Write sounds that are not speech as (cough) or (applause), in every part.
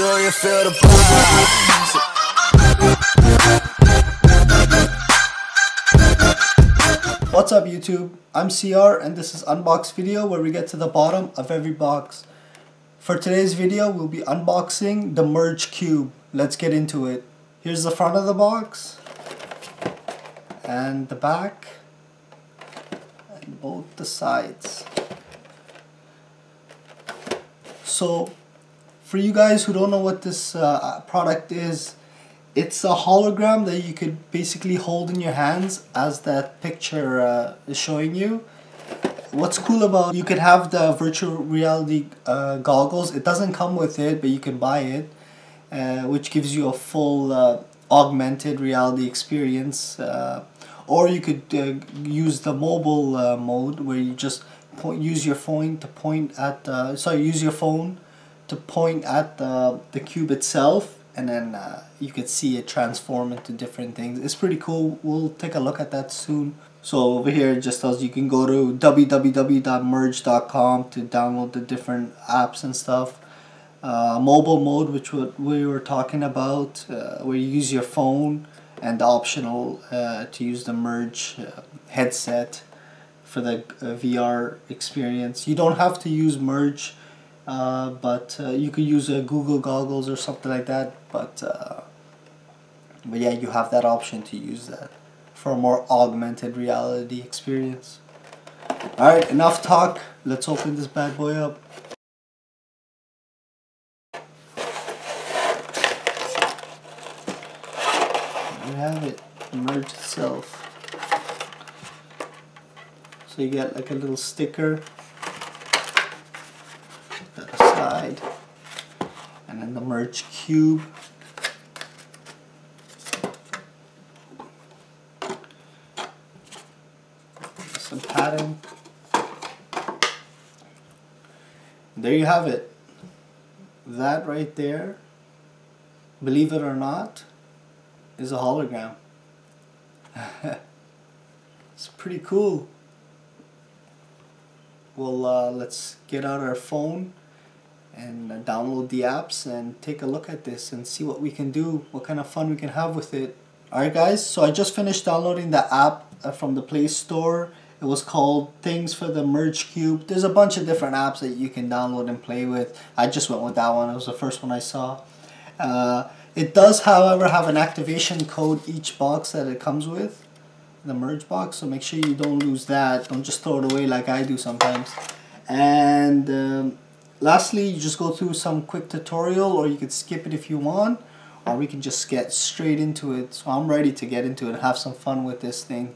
Do you feel the? What's up YouTube? I'm CR and this is unbox video where we get to the bottom of every box. For today's video we'll be unboxing the Merge Cube. Let's get into it. Here's the front of the box and the back and both the sides. So for you guys who don't know what this uh, product is, it's a hologram that you could basically hold in your hands as that picture uh, is showing you. What's cool about you could have the virtual reality uh, goggles. It doesn't come with it, but you can buy it, uh, which gives you a full uh, augmented reality experience. Uh, or you could use the mobile mode where you just point, use your phone to point at. Sorry, use your phone to point at the the cube itself and then uh, you could see it transform into different things. It's pretty cool. We'll take a look at that soon. So over here it just tells you, you can go to www.merge.com to download the different apps and stuff. Uh, mobile mode, which what we were talking about, uh, where you use your phone, and the optional uh, to use the Merge uh, headset for the uh, VR experience. You don't have to use Merge uh, but uh, you could use uh, Google goggles or something like that but uh, but yeah you have that option to use that for a more augmented reality experience. Alright enough talk. Let's open this bad boy up. You have it. Merge itself. So you get like a little sticker and the merge cube. Some padding. There you have it. That right there believe it or not is a hologram. (laughs) It's pretty cool. Well uh, let's get out our phone and uh, download the apps and take a look at this and see what we can do, what kind of fun we can have with it. Alright guys, so I just finished downloading the app uh, from the Play Store. It was called Things for the Merge Cube. There's a bunch of different apps that you can download and play with. I just went with that one. It was the first one I saw. Uh, it does, however, have an activation code each box that it comes with. The merge box, so make sure you don't lose that. Don't just throw it away like I do sometimes. And um, Lastly, you just go through some quick tutorial or you could skip it if you want or we can just get straight into it. So I'm ready to get into it and have some fun with this thing.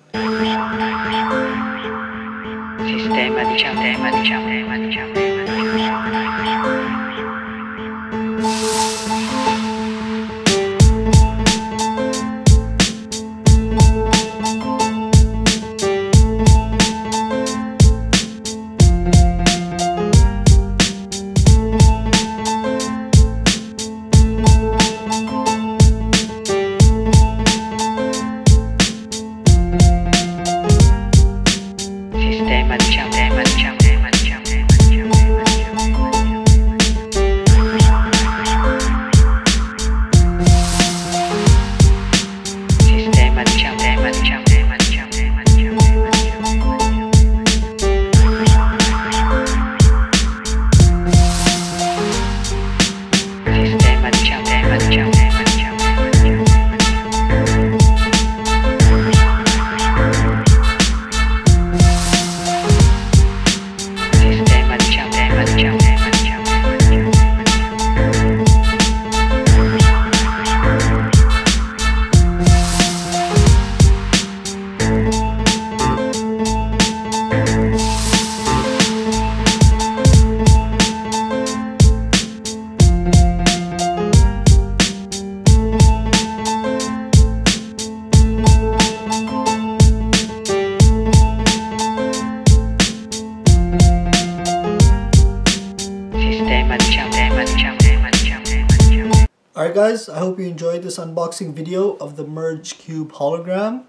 Alright guys, I hope you enjoyed this unboxing video of the Merge Cube hologram.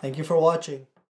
Thank you for watching.